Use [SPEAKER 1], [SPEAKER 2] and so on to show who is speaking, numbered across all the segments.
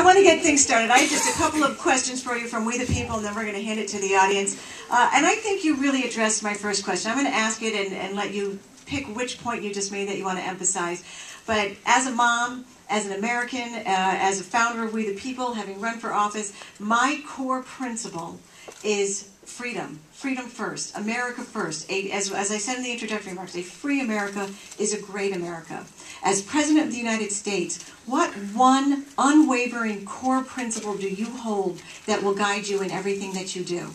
[SPEAKER 1] I want to get things started. I have just a couple of questions for you from We the People, and then we're going to hand it to the audience. Uh, and I think you really addressed my first question. I'm going to ask it and, and let you pick which point you just made that you want to emphasize. But as a mom, as an American, uh, as a founder of We the People, having run for office, my core principle is freedom. Freedom first. America first. A, as, as I said in the introductory remarks, a free America is a great America. As President of the United States, what one unwavering core principle do you hold that will guide you in everything that you do?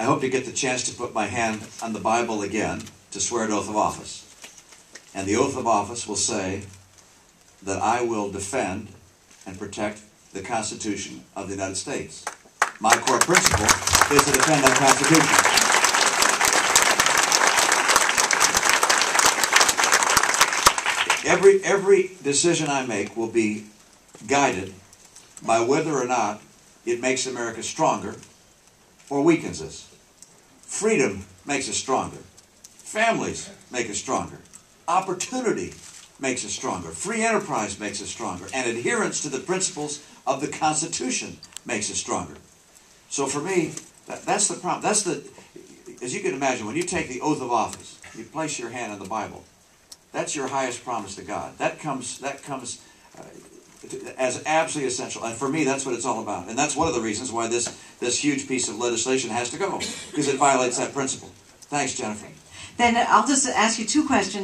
[SPEAKER 2] I hope to get the chance to put my hand on the Bible again to swear an oath of office. And the oath of office will say that I will defend and protect the Constitution of the United States. My core principle is to defend that Constitution. Every, every decision I make will be guided by whether or not it makes America stronger or weakens us. Freedom makes us stronger. Families make us stronger. Opportunity makes us stronger. Free enterprise makes us stronger. And adherence to the principles of the Constitution makes us stronger. So for me, that, that's the problem. That's the, as you can imagine, when you take the oath of office, you place your hand on the Bible. That's your highest promise to God. That comes, that comes uh, as absolutely essential. And for me, that's what it's all about. And that's one of the reasons why this, this huge piece of legislation has to go, because it violates that principle. Thanks, Jennifer.
[SPEAKER 1] Then I'll just ask you two questions.